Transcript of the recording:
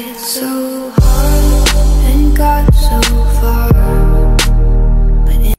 tried so hard.